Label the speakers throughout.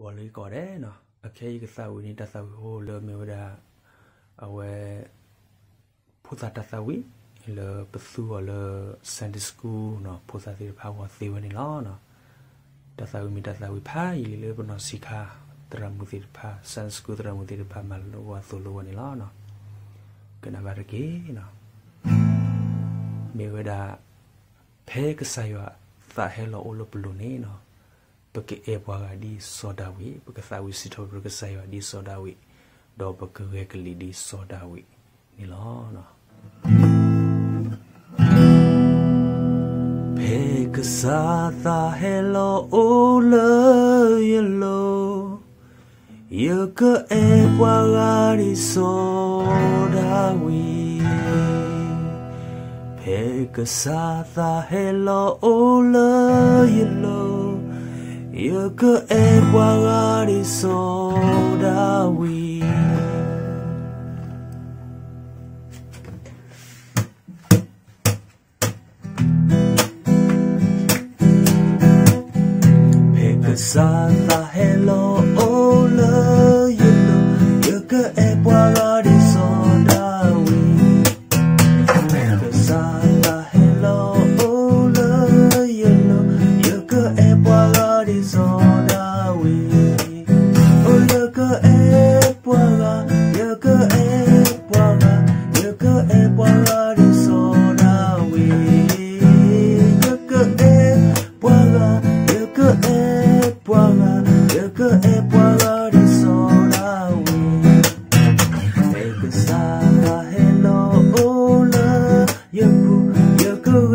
Speaker 1: ဝေါ်လေးကော်တယ်နော်အခဲကြီးကစားဝီနေတဆာဝီဟိုလောမျိုးဒါအဝဲဖုဇာတဆာဝီလောပစုဝလောစန်ဒီစကူနော်ဖုဇာစီဖာဝသေဝနေလောနော်တဆာဝီမီတဆာဝီဖာရီလေဘနော်စီခါတရမူစီဖာစန်စကူတရမူစီဖာမလောဝဆိုလောနေလောနော်ကနဘာရကေနော်မေဝဒါဖဲကဆာယောသာဟဲလောအိုလိုပလူနေနော် ပကေအဘွားကဒီစောဒဝီပကသာဝီစီထောပကဆာယောဒီစောဒဝီဒေါ်ပကဝဲကလီဒီစောဒဝီနီလောနော်ဖေကစားသာဟဲလောအိုလေယလိုယကအဘွားကဒီစောဒဝီ Pekasatha hello ola yelo Ia keekwangani er sodawi Pepe santa hello oh love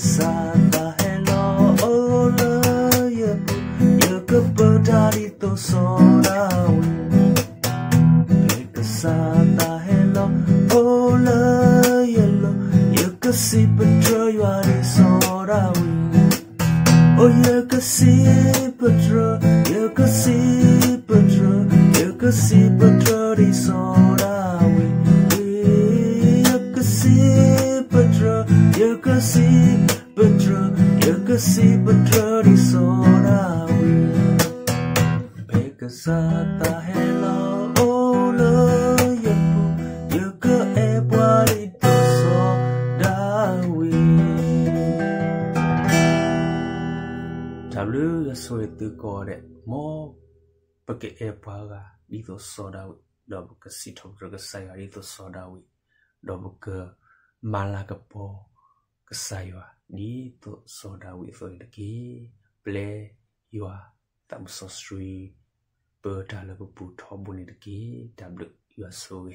Speaker 1: Sataelo Oloyo Yukapotarito Sorawe Nikasataelo Oloyelo Yukasi Patroyari Sorawe Oh Yukasi Patroyari Yaka si patro di soda wi Pekasata hello ola yapu Yaka ebwari to soda wi W ရဆိုရတူကောတဲ့မောပကေအပွားကဒီတော့စောဒဝိတော့ဘကစီထုံရကဆိုင်ရီတော့စောဒဝိတော့ဘကမာလာကပေါ်ကဆိုင်ဝ ဒီတော့စောဒဝိဆိုရတကီပလေယွာတမ်ဆောစထရီပေါ်တာလပပူထောဘူးနေတကီ W ရဆိုရ